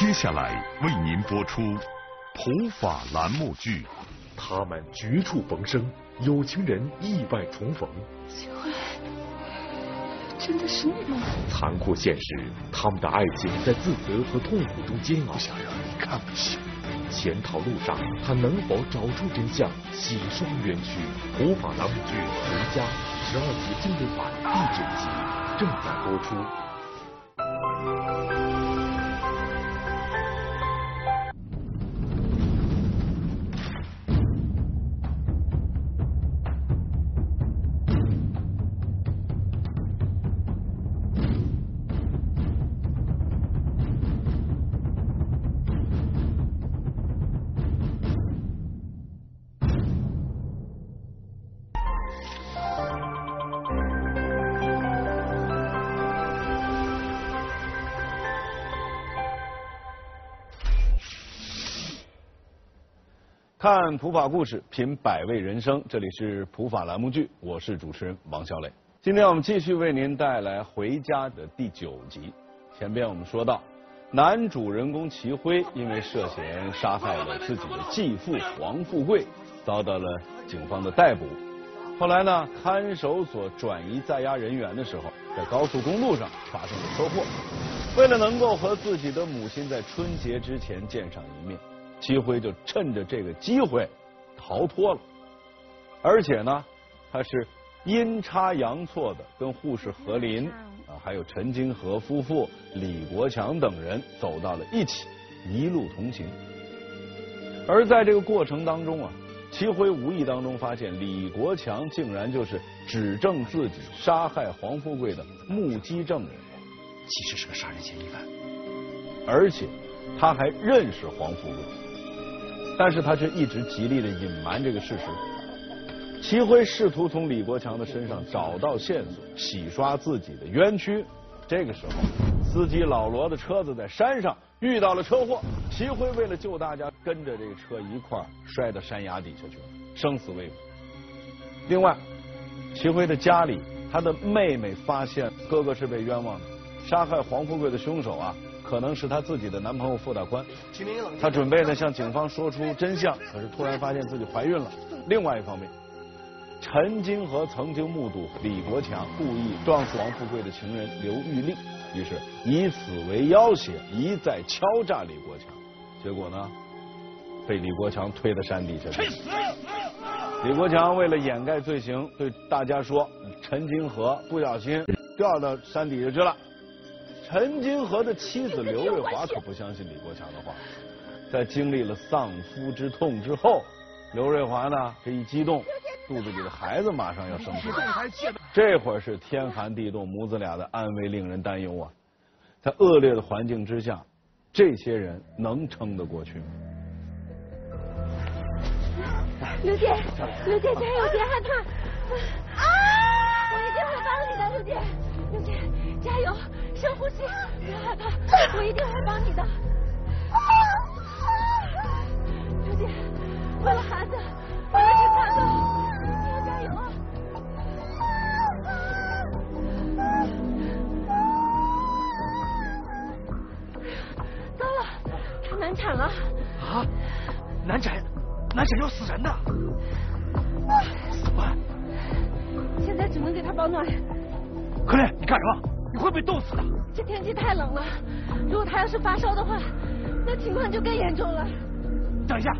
接下来为您播出普法栏目剧。他们绝处逢生，有情人意外重逢。秦晖，真的是你吗？残酷现实，他们的爱情在自责和痛苦中煎熬。不想让你看不起。潜逃路上，他能否找出真相，洗刷冤屈？普法栏目剧《回家》十二集经典版第九集正在播出。普法故事，品百味人生。这里是普法栏目剧，我是主持人王小磊。今天我们继续为您带来《回家》的第九集。前边我们说到，男主人公齐辉因为涉嫌杀害了自己的继父黄富贵，遭到了警方的逮捕。后来呢，看守所转移在押人员的时候，在高速公路上发生了车祸。为了能够和自己的母亲在春节之前见上一面。齐辉就趁着这个机会逃脱了，而且呢，他是阴差阳错的跟护士何林啊，还有陈金河夫妇、李国强等人走到了一起，一路同行。而在这个过程当中啊，齐辉无意当中发现李国强竟然就是指证自己杀害黄富贵的目击证人，其实是个杀人嫌疑犯，而且他还认识黄富贵。但是他却一直极力的隐瞒这个事实。齐辉试图从李国强的身上找到线索，洗刷自己的冤屈。这个时候，司机老罗的车子在山上遇到了车祸，齐辉为了救大家，跟着这个车一块摔到山崖底下去了，生死未卜。另外，齐辉的家里，他的妹妹发现哥哥是被冤枉的，杀害黄富贵的凶手啊。可能是她自己的男朋友付大宽，她准备呢向警方说出真相，可是突然发现自己怀孕了。另外一方面，陈金河曾经目睹李国强故意撞死王富贵的情人刘玉丽，于是以此为要挟，一再敲诈李国强，结果呢，被李国强推到山底下去。李国强为了掩盖罪行，对大家说陈金河不小心掉到山底下去了。陈金河的妻子刘瑞华可不相信李国强的话，在经历了丧夫之痛之后，刘瑞华呢这一激动，肚子里的孩子马上要生出来，这会儿是天寒地冻，母子俩的安危令人担忧啊！在恶劣的环境之下，这些人能撑得过去吗？刘姐，刘姐加油，别害怕，啊！我一定会帮你的，刘姐加油。深呼吸，别害怕，我一定会帮你的。刘姐，为了孩子，为了陈大哥，你要加油啊！糟了，他难产了。啊？难产？难产要死人的？怎么办？现在只能给他保暖。可怜，你干什么？你会被冻死的。这天气太冷了，如果他要是发烧的话，那情况就更严重了。等一下，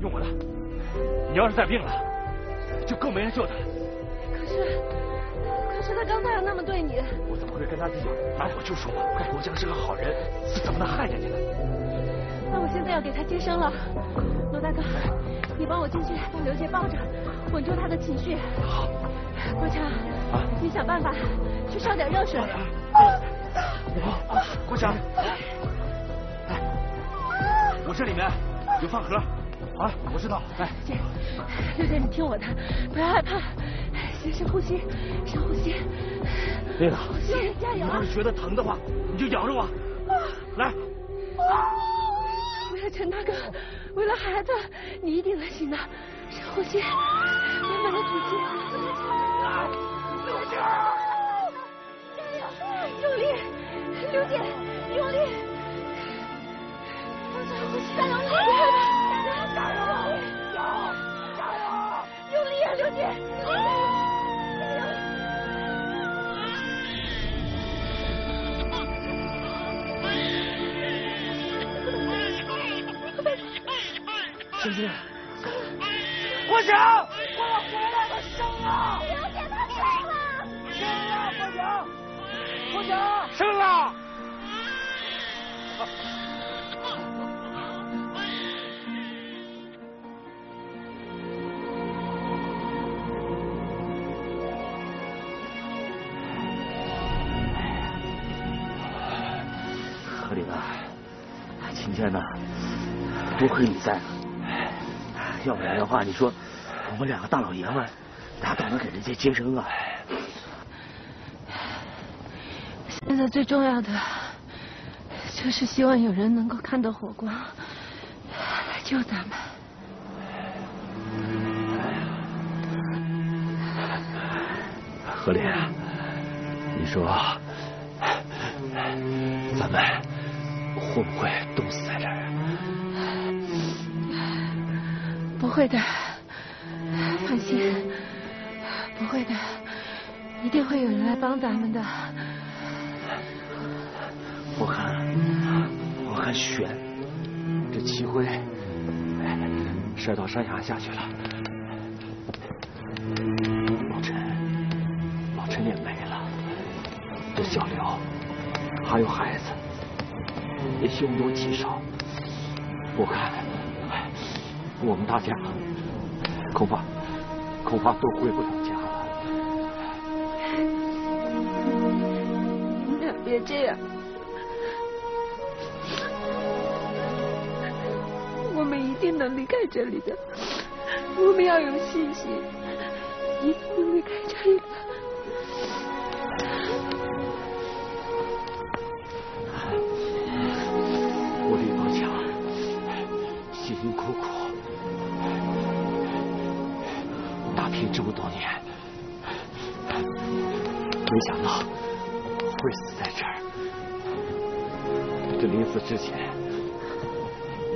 用我的。你要是再病了，就更没人救他了。可是，可是他刚才那么对你。我怎么会跟他计较？来，我就说嘛，国江是个好人，怎么能害人家呢？那我现在要给他接生了，罗大哥，你帮我进去把刘杰抱着，稳住他的情绪。好。国强，你想办法去烧点热水。我，国强，来，我这里面有饭盒。好了，我知道。哎，姐，六姐，你听我的，不要害怕，先深呼吸，深呼吸。对了，加油！你要是觉得疼的话，你就咬着我。来。为了陈大哥，为了孩子，你一定能行的。小火箭，满满的火箭！刘姐，加油，用力，刘姐，用力！再呼吸，加油！加油！加油！加油！加油！用力啊，刘姐！加油！小心啊！圣经，国强，我回来了，生了！刘姐她生了！生了，国强，国强，生了。何林啊，今天呢，多亏你在了，要不然的话，你说我们两个大老爷们儿哪懂得给人家接生啊？现在最重要的就是希望有人能够看到火光，来救咱们。何林，你说咱们会不会冻死在这儿会的，放心，不会的，一定会有人来帮咱们的。我看，我看选这齐辉摔到山崖下去了，老陈，老陈也没了，这小刘还有孩子，也凶多吉少。我看，我们大家恐怕恐怕都回不了家了。你俩别这样，我们一定能离开这里的。我们要有信心，之前，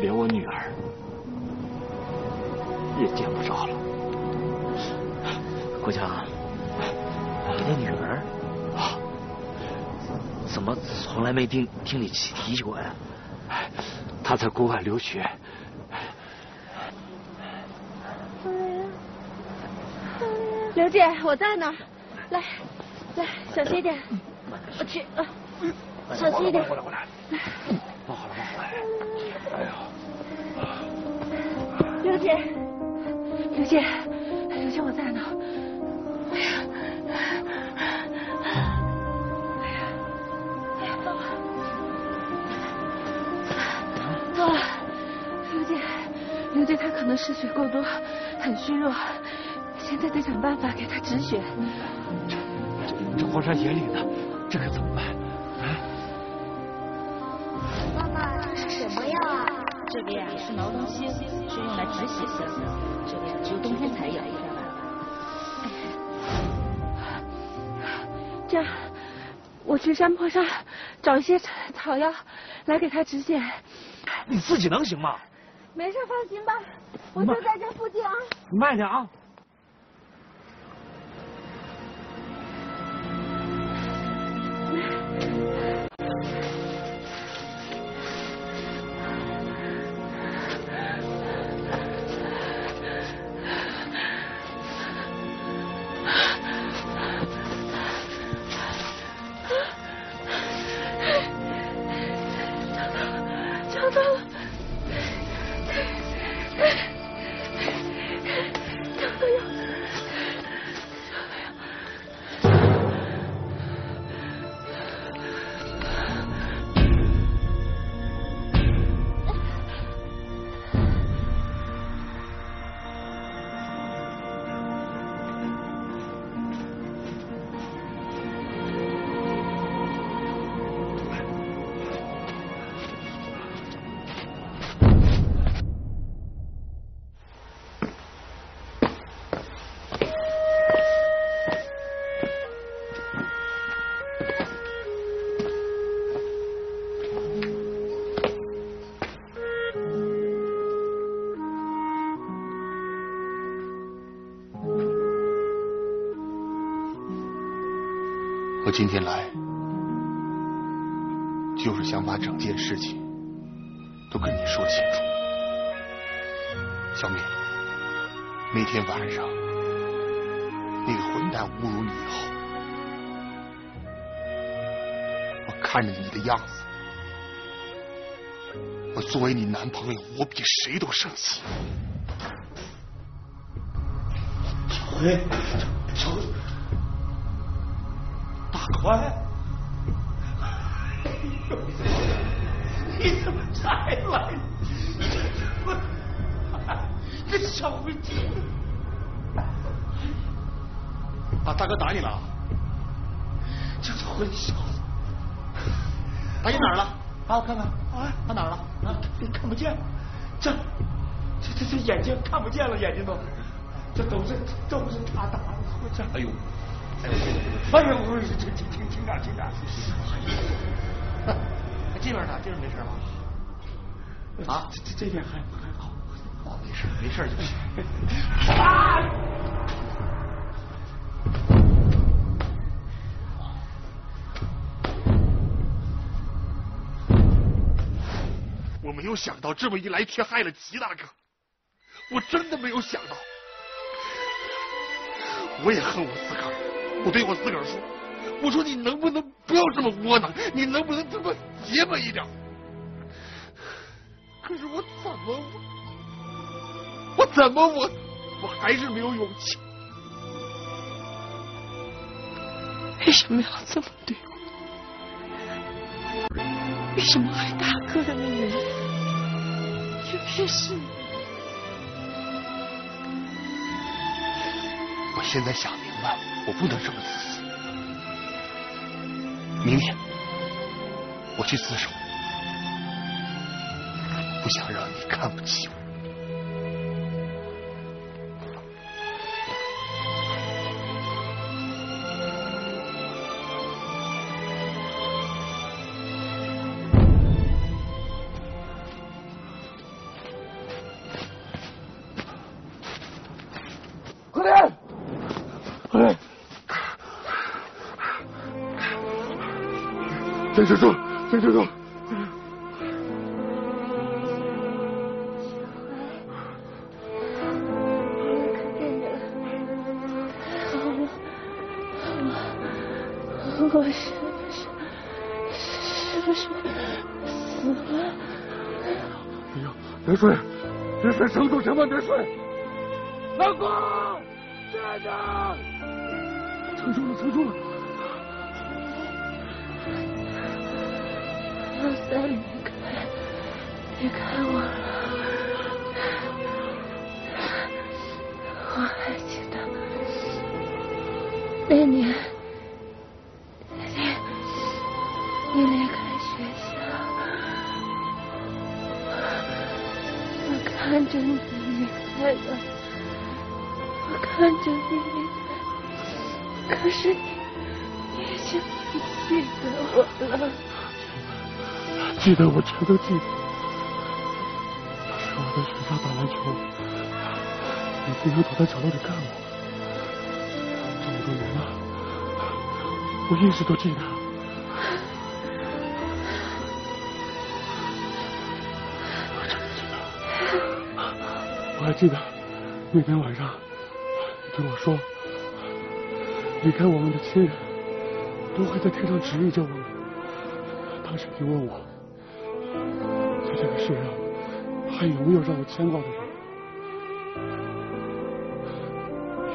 连我女儿也见不着了。国强，你的女儿啊，怎么从来没听听你提提起过呀？她在国外留学。刘姐，我在呢，来，来，小心一点，我去，啊，小心一点。过来，姐，刘姐，刘姐，我在呢。哎呀，哎呀，哎呀，糟了，糟了。刘姐，刘姐她可能失血过多，很虚弱，现在得想办法给她止血。这这荒山野岭的，这可怎么办？这个呀是毛东星，是用来止血的，这个只有冬天才有。这样，我去山坡上找一些草草药来给他止血。你自己能行吗？没事，放心吧，我就在这附近啊。你慢点啊！我今天来，就是想把整件事情都跟你说清楚。小敏，那天晚上那个混蛋侮辱你以后，我看着你的样子，我作为你男朋友，我比谁都生气。小黑，小大宽，你怎么才来？这小鬼精！啊，大哥打你了？这混小子，打你哪儿了？啊，我看看，啊，打哪儿了？啊，你看不见，这这这这眼睛看不见了，眼睛都，这都是都是他打的，我这，哎呦，哎呦，哎呦，我这这听听着听着，这边呢？这边没事吧？啊，这这这边还还好，哦，没事没事就行。啊！我没有想到这么一来却害了齐大哥，我真的没有想到。我也恨我自个儿，我对我自个儿说：“我说你能不能不要这么窝囊？你能不能这么结巴一点？”可是我怎么，我我怎么我我还是没有勇气。为什么要这么对我？为什么害大哥的女人，偏偏是你？我现在想明白了，我不能这么自私。明天我去自首，不想让你看不起我。坚持住，坚持住！我是不是是不是死了？哎呦，别睡，别睡，撑住，千万别睡！老公，站着！记得，我全都记得。那时我在学校打篮球，你经常躲在角落里看我。这么多年了，我一直都记得。我真的记得。我还记得那天晚上，你对我说，离开我们的亲人，都会在天上指引着我们。当时你问我，还有没有让我牵挂的人？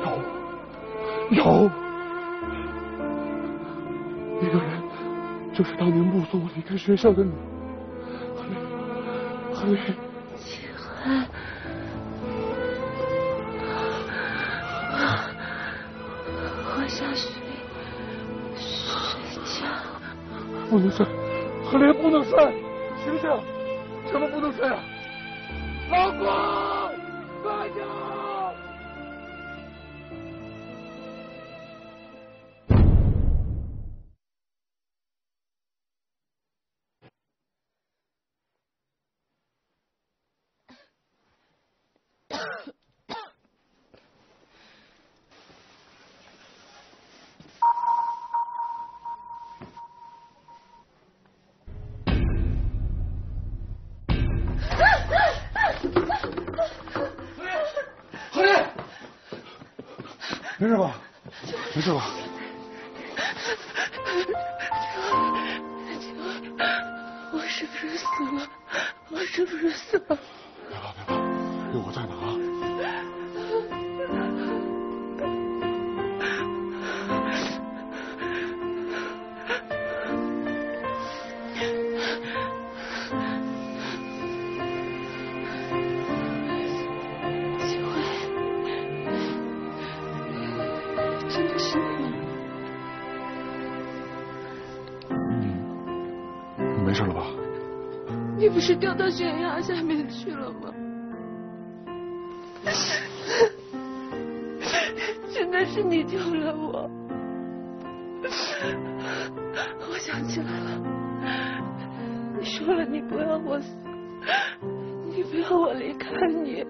有，有，那个人就是当年目送我离开学校的你，何磊，何磊。秦寒，我我想睡睡觉。不能睡，何莲不能睡，没事吧？没事吧？到下面去了吗？真的是你救了我。我想起来了，你说了你不要我死，你不要我离开你。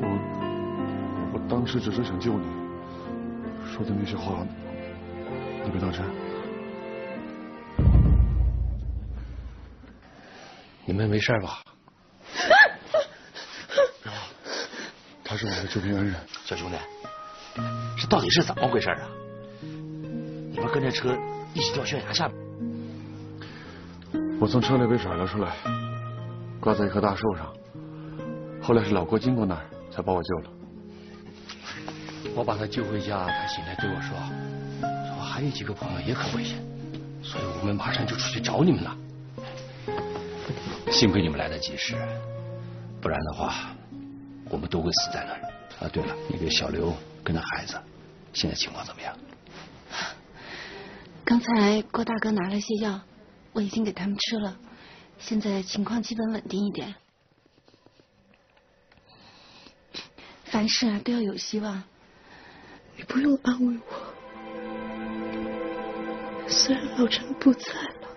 我我当时只是想救你，说的那些话，你别当真。你们没事吧？他是我的救命恩人。小兄弟，这到底是怎么回事啊？你们跟着车一起掉悬崖下面？我从车里被甩了出来，挂在一棵大树上。后来是老郭经过那儿，才把我救了。我把他救回家，他醒来对我，说还有几个朋友也很危险，所以我们马上就出去找你们了。幸亏你们来得及时，不然的话，我们都会死在那儿。啊，对了，那个小刘跟那孩子，现在情况怎么样？刚才郭大哥拿了些药，我已经给他们吃了，现在情况基本稳定一点。凡事啊都要有希望，你不用安慰我。虽然老陈不在了，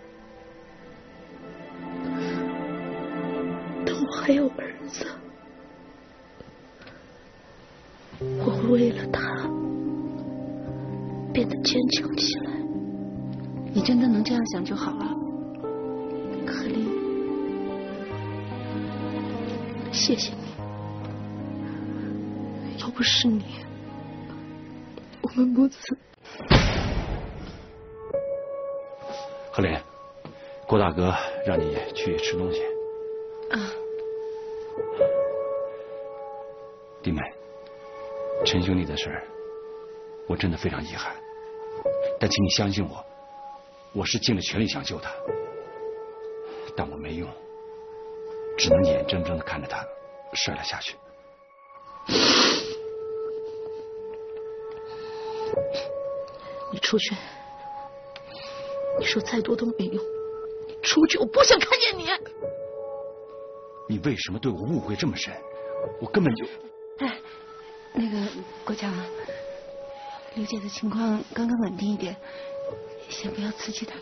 但我还有儿子，我会为了他变得坚强起来。你真的能这样想就好了，可丽，谢谢你。要不是你，我们母子。何林，郭大哥让你去吃东西。啊，弟妹，陈兄弟的事儿，我真的非常遗憾，但请你相信我，我是尽了全力想救他，但我没用，只能眼睁睁的看着他摔了下去。你出去，你说再多都没用。你出去，我不想看见你。你为什么对我误会这么深？我根本就……哎，那个国强，刘姐的情况刚刚稳定一点，先不要刺激她。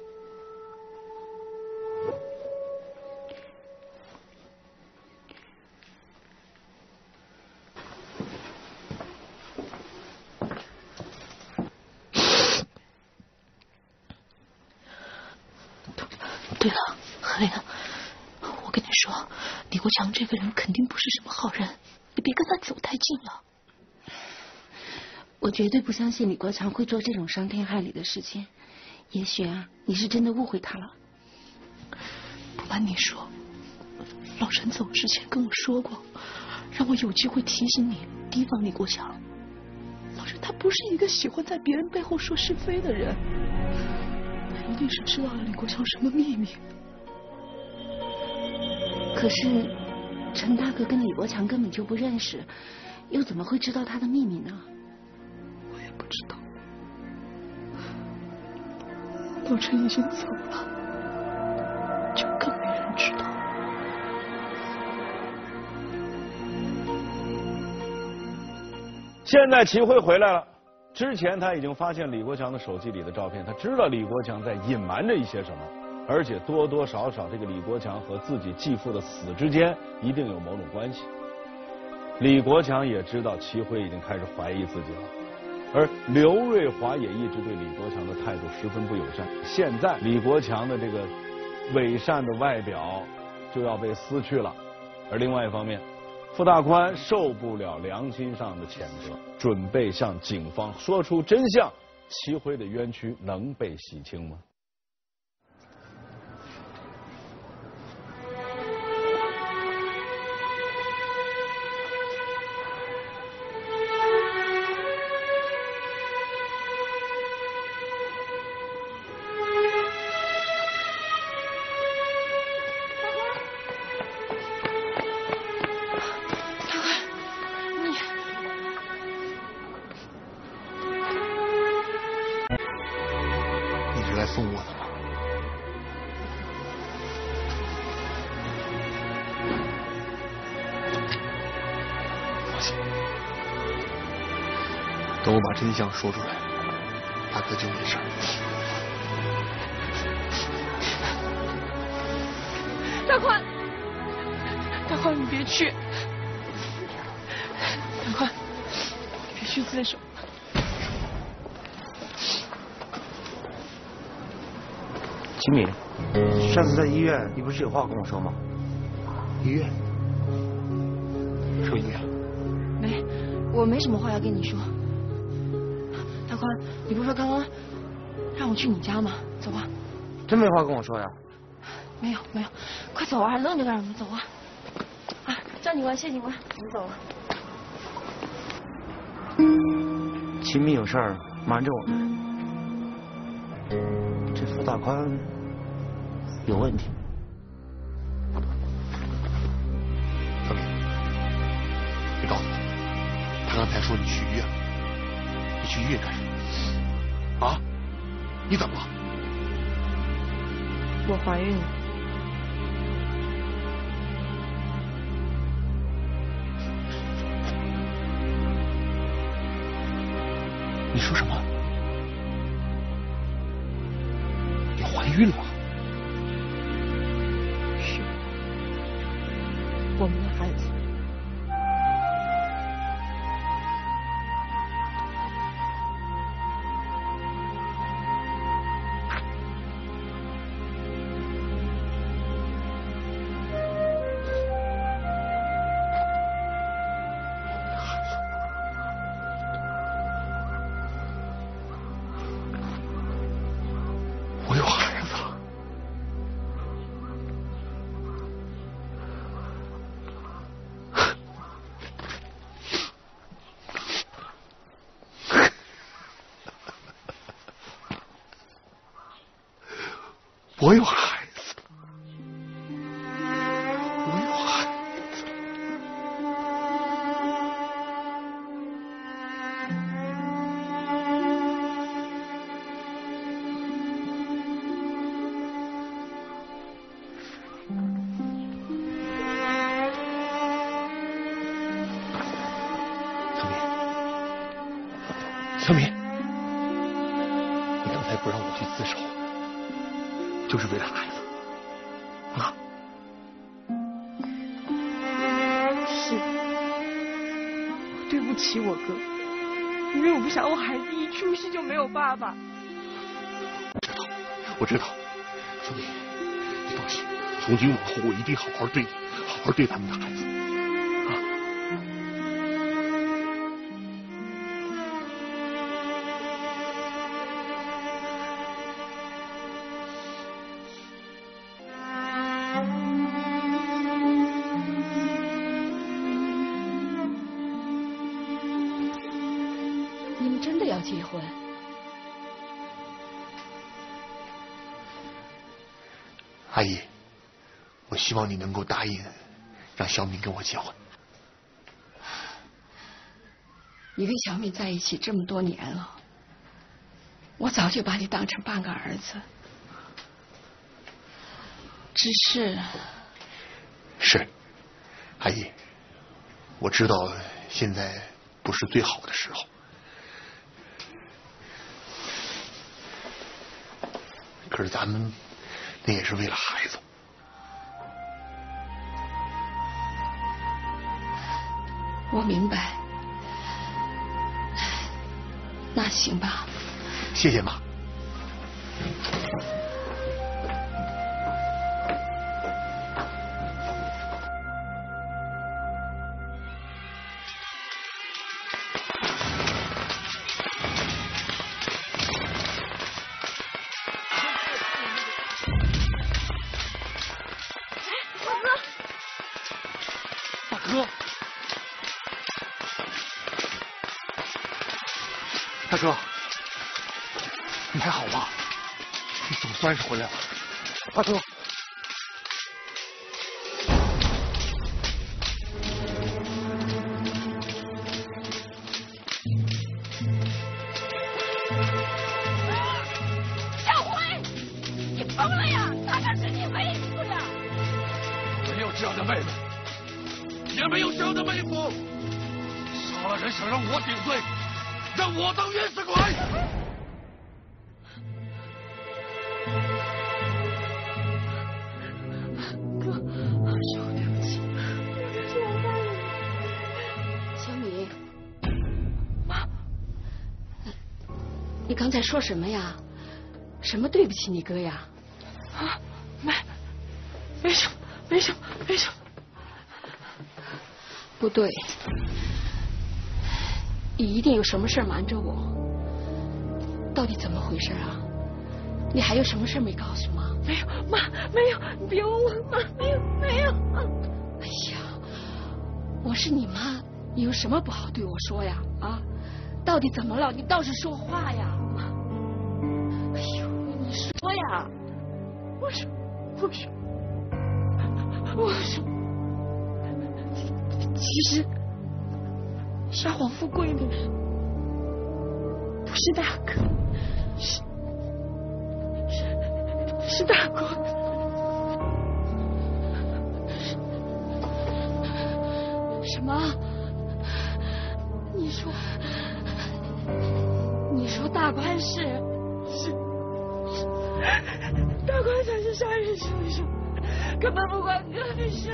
对了，何玲，我跟你说，李国强这个人肯定不是什么好人，你别跟他走太近了。我绝对不相信李国强会做这种伤天害理的事情。也许啊，你是真的误会他了。不瞒你说，老陈走之前跟我说过，让我有机会提醒你提防李国强。老陈他不是一个喜欢在别人背后说是非的人，他一定是知道了李国强什么秘密。可是陈大哥跟李国强根本就不认识，又怎么会知道他的秘密呢？不知道。老陈已经走了，就更没人知道。现在齐辉回来了，之前他已经发现李国强的手机里的照片，他知道李国强在隐瞒着一些什么，而且多多少少这个李国强和自己继父的死之间一定有某种关系。李国强也知道齐辉已经开始怀疑自己了，而刘瑞华也一直对李国强的态度十分不友善。现在李国强的这个伪善的外表，就要被撕去了。而另外一方面，傅大宽受不了良心上的谴责，准备向警方说出真相。齐辉的冤屈能被洗清吗？把真相说出来，大哥就没事。大宽，大宽，你别去！大宽，别去自首。秦敏，上次在医院，你不是有话跟我说吗？医院？什么医院？没，我没什么话要跟你说。你不是说刚刚让我去你家吗？走吧。真没话跟我说呀？没有没有，快走啊！还愣着干什么？走啊！啊，张警官、谢警官，我们走了。秦明有事儿瞒着我们，这付大宽有问题。小明，你告诉我，他刚才说你去医院，你去医院干什么？啊？你怎么了？我怀孕了。你说什么？你怀孕了？我有孩子，我有孩子。小敏，小敏，你刚才不让我去自首，就是为了孩子啊？是，对不起我哥，因为我不想我孩子一出世就没有爸爸。我知道，我知道，兄弟，你放心，从今往后我一定好好对你，好好对咱们的孩子。希望你能够答应让小敏跟我结婚。你跟小敏在一起这么多年了，我早就把你当成半个儿子。只是，是，阿姨，我知道现在不是最好的时候，可是咱们那也是为了孩子。我明白。那行吧。谢谢妈。也没有这样的妹夫。杀了人想让我顶罪，让我当冤死鬼。哥，是我对不起，这是我犯了。小米，妈，你刚才说什么呀？什么对不起你哥呀？啊，没，没什么，没什么，没什么。不对，你一定有什么事瞒着我。到底怎么回事啊？你还有什么事没告诉妈？没有，妈，没有，你别问我，妈，没有，没有。哎呀，我是你妈，你有什么不好对我说呀？啊，到底怎么了？你倒是说话呀！哎呦，你说呀！我说，我说，我说，其实杀黄富贵的人不是大哥，是是是大哥。什么？你说，你说大官是是是，大官才是杀人凶手，根本不关哥的事。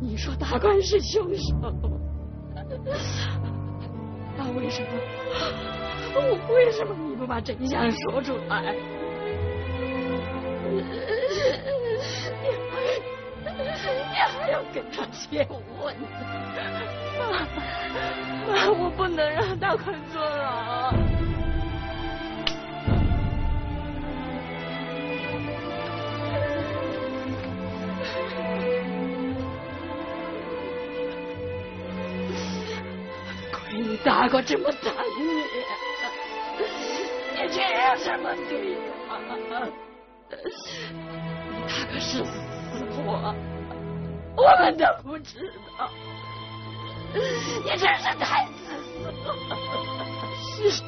你说大官是凶手，那为什么？我为什么你不把真相说出来？你还要跟他结婚？妈，妈，我不能让大官坐牢。亏你大哥这么疼你，你这有什么对他？你大哥是死活，我们都不知道。你真是太自私了！是，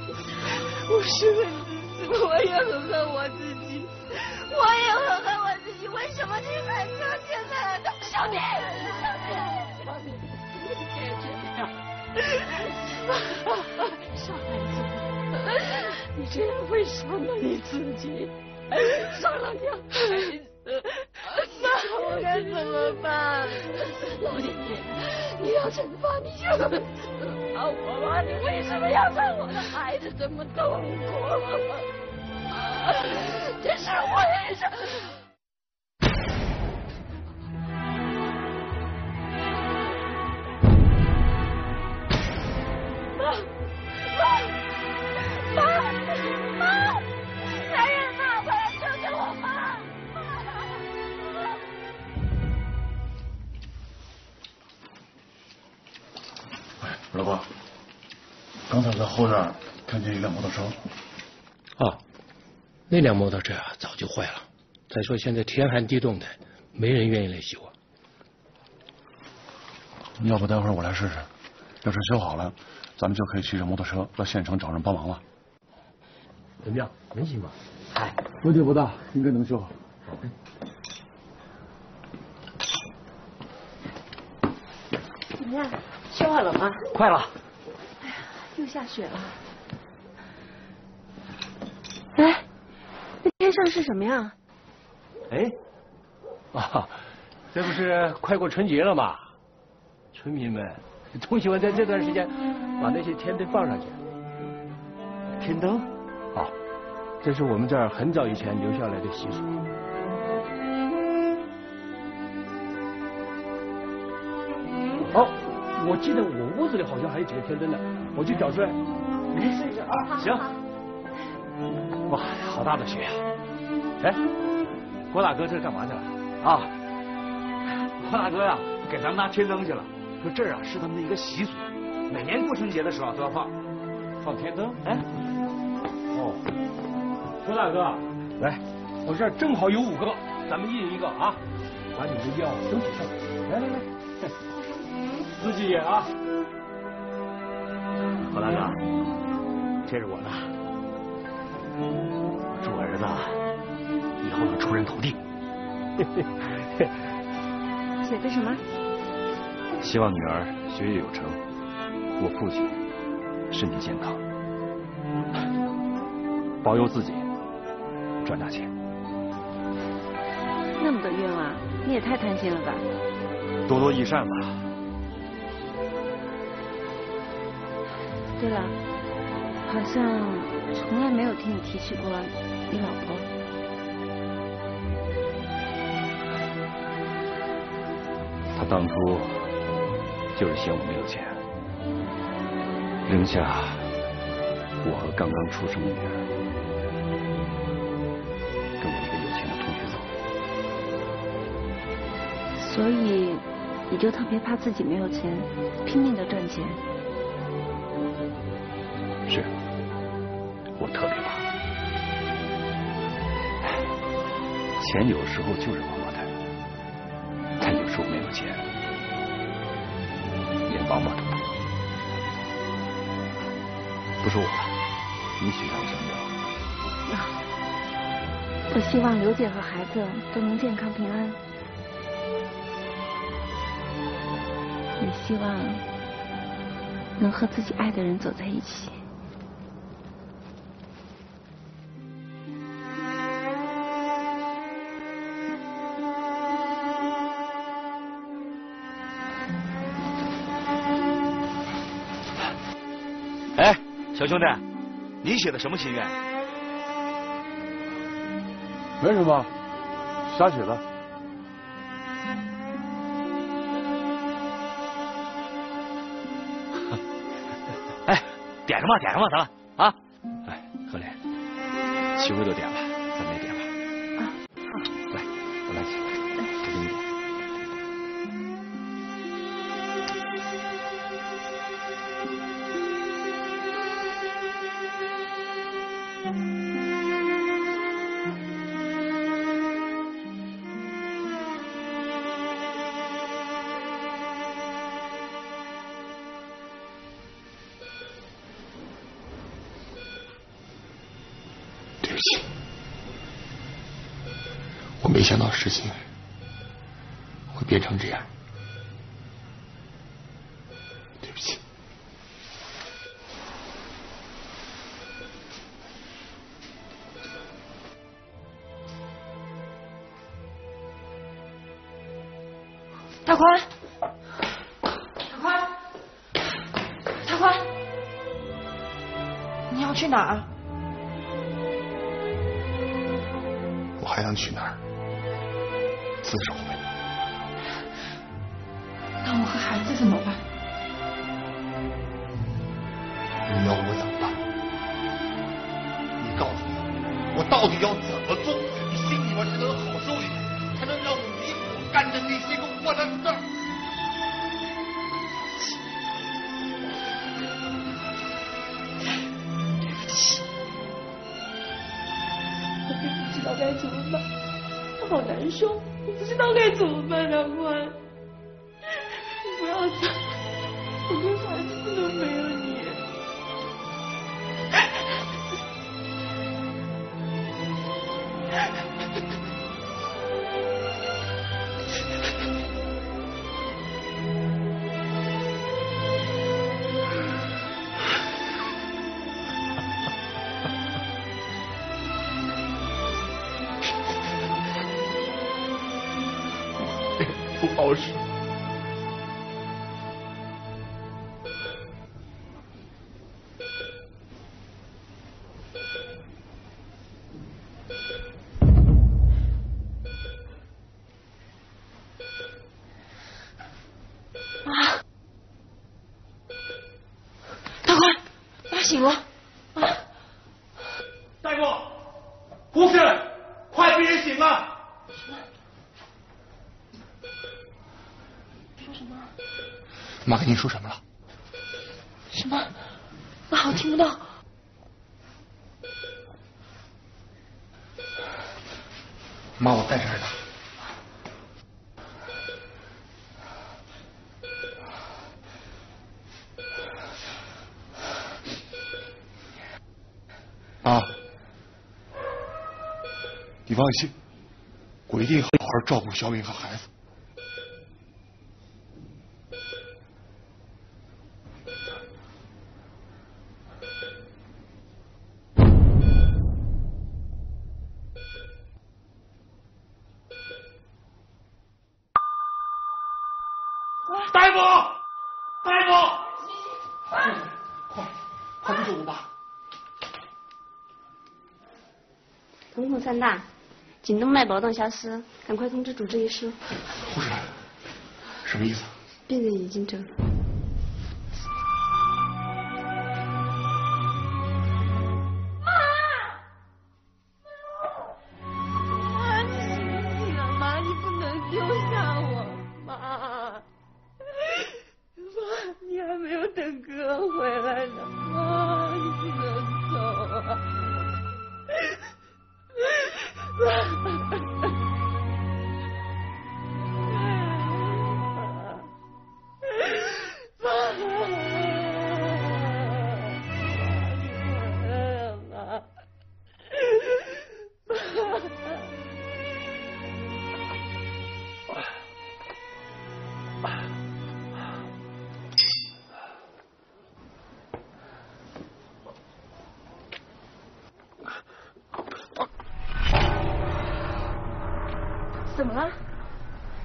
我是很自私，我也很恨我自己，我也很恨我自己。为什么你还到现在都小弟，小弟，小弟，你别这样，傻孩子，你这样会伤了你自己，伤了你孩子。妈，我该怎么办？老天爷，你要惩罚你就惩罚我吧！你为什么要让我的孩子这么痛苦？这是为什么？在后院看见一辆摩托车。啊，那辆摩托车啊早就坏了。再说现在天寒地冻的，没人愿意来修啊。要不待会儿我来试试，要是修好了，咱们就可以骑着摩托车到县城找人帮忙了。怎么样，能行吗？哎，问题不大，应该能修好。怎么样？修好了吗？快了。又下雪了。哎，那天上是什么呀？哎，啊，这不是快过春节了吗？村民们都喜欢在这段时间把那些天灯放上去。天灯？啊，这是我们这儿很早以前留下来的习俗。哦，我记得我屋子里好像还有几个天灯呢，我去找出来。你试一下啊？行。哇，好大的雪呀！哎，郭大哥这是干嘛去了？啊，郭大哥呀，给咱们拿天灯去了。说这儿啊是他们的一个习俗，每年过春节的时候都要放，放天灯。哎，哦，郭大哥，来，我这儿正好有五个，咱们一人一个啊，把你的药都写上。来来来，自己演啊。何大哥，这是我的，祝我儿子以后能出人头地。写的什么？希望女儿学业有成，我父亲身体健康，保佑自己赚大钱。那么多愿望，你也太贪心了吧？多多益善吧。对了，好像从来没有听你提起过你老婆。他当初就是嫌我没有钱，扔下我和刚刚出生的女儿，跟我一个有钱的同学走。所以你就特别怕自己没有钱，拼命的赚钱。钱有时候就是王八蛋，但有时候没有钱也王八蛋。不说我，你许下了什么愿？我希望刘姐和孩子都能健康平安，也希望能和自己爱的人走在一起。小兄弟，你写的什么心愿？没什么，瞎写的。哎，点上吧，点上吧，咱们啊！哎，何林，几位都点了，宽，大宽，大宽，你要去哪儿？我还想去哪儿？自首该怎么办，我好难受，我不知道该怎么办，大宽，你不要走，说什么？妈跟你说什么了？啊，我听不到。妈，我在这儿呢。妈，你放心，我一定好好照顾小敏和孩子。大夫，大夫，快，快去救我爸！瞳孔散大，颈动脉搏动消失，赶快通知主治医师。护士，什么意思？病人已经走了。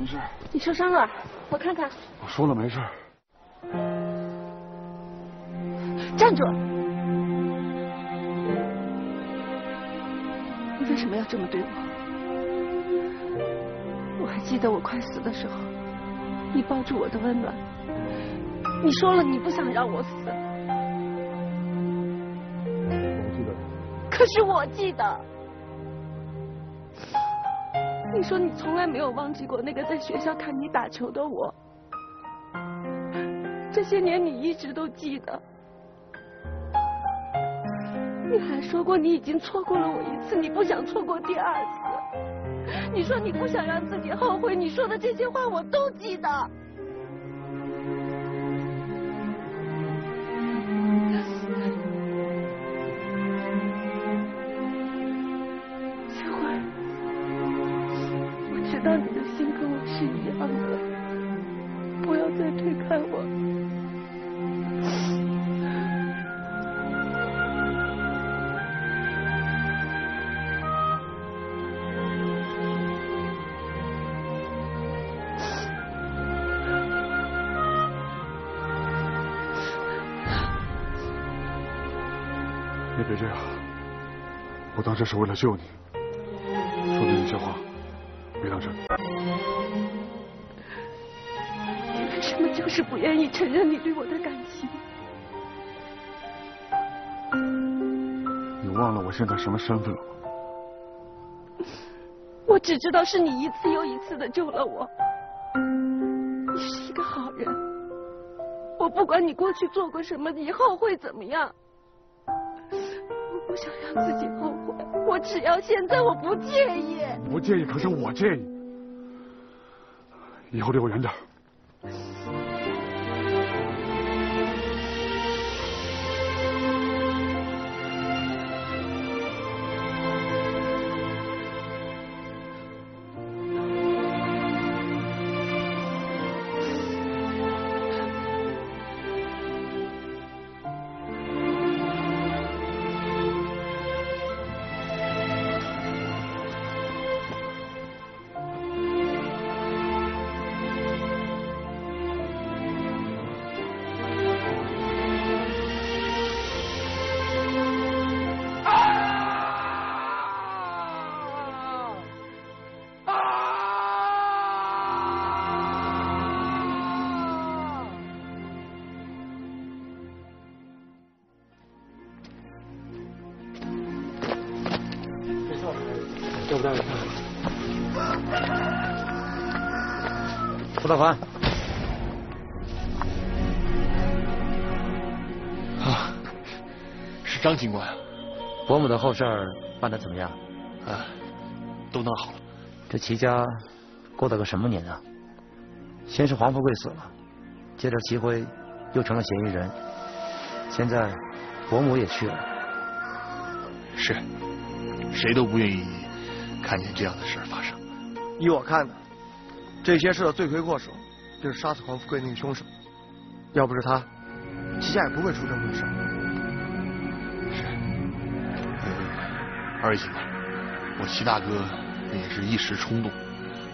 没事。你受伤了？我看看。我说了没事。站住！你为什么要这么对我？我还记得我快死的时候，你抱住我的温暖。你说了你不想让我死。我不记得。可是我记得。说你从来没有忘记过那个在学校看你打球的我，这些年你一直都记得。你还说过你已经错过了我一次，你不想错过第二次。你说你不想让自己后悔，你说的这些话我都记得。知道你的心跟我是一样的，不要再推开我。你别这样，我当时是为了救你，承认你对我的感情？你忘了我现在什么身份了吗？我只知道是你一次又一次的救了我。你是一个好人，我不管你过去做过什么，以后会怎么样，我不想让自己后悔。我只要现在，我不介意。不介意，可是我介意。以后离我远点。大凡，啊，是张警官，伯母的后事办得怎么样？啊，都弄好了。这齐家过了个什么年啊？先是黄富贵死了，接着齐辉又成了嫌疑人，现在伯母也去了。是，谁都不愿意看见这样的事发生。依我看呢，这些事的罪魁祸首就是杀死黄富贵那个凶手。要不是他，齐家也不会出这么多事。是，二位警官，我齐大哥也是一时冲动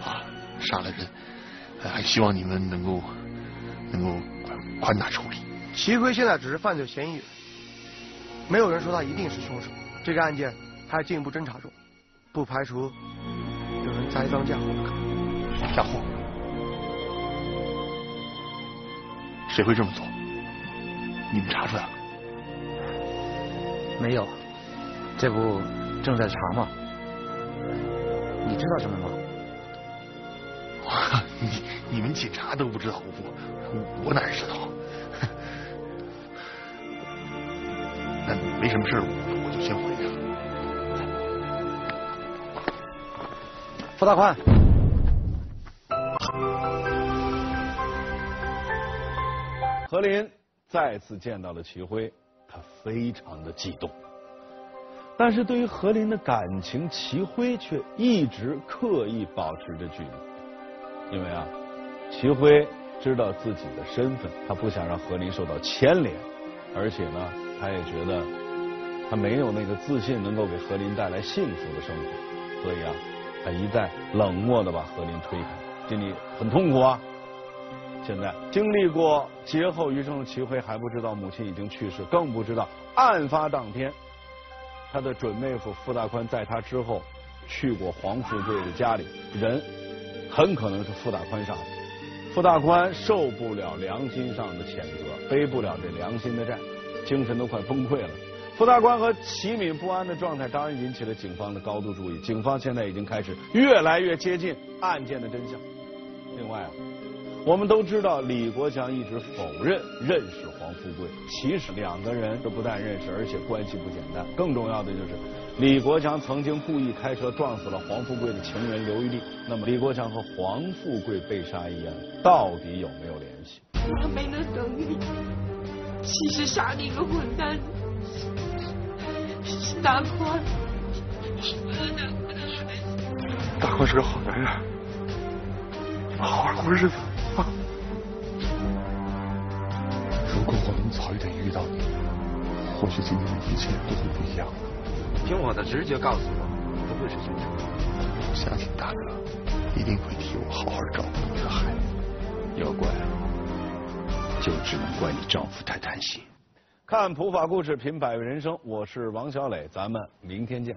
啊，杀了人，还希望你们能够能够宽大处理。齐辉现在只是犯罪嫌疑人，没有人说他一定是凶手。这个案件还在进一步侦查中，不排除有人栽赃嫁祸的可能。嫁祸？谁会这么做？你们查出来了？没有，这不正在查吗？你知道什么吗？你你们警察都不知道，我我哪知道？那没什么事，我就先回去了。付大宽。何林再次见到了齐辉，他非常的激动。但是对于何林的感情，齐辉却一直刻意保持着距离。因为啊，齐辉知道自己的身份，他不想让何林受到牵连，而且呢，他也觉得他没有那个自信能够给何林带来幸福的生活，所以啊，他一再冷漠的把何林推开，心里很痛苦啊。现在经历过劫后余生的齐辉还不知道母亲已经去世，更不知道案发当天他的准妹夫傅大宽在他之后去过黄富贵的家里，人很可能是傅大宽杀的。傅大宽受不了良心上的谴责，背不了这良心的债，精神都快崩溃了。傅大宽和齐敏不安的状态当然引起了警方的高度注意，警方现在已经开始越来越接近案件的真相。另外啊。我们都知道，李国强一直否认认识黄富贵。其实两个人这不但认识，而且关系不简单。更重要的就是，李国强曾经故意开车撞死了黄富贵的情人刘玉丽。那么，李国强和黄富贵被杀一案到底有没有联系？我没能等你，其实杀你个混蛋是大宽。大宽是个好男人，好好过日子。如果我能早一点遇到你，或许今天的一切都会不一样。凭我的直觉告诉我，不会是凶手。我相信大哥一定会替我好好照顾你和孩子。要怪，就只能怪你丈夫太贪心。看普法故事，品百味人生，我是王小磊，咱们明天见。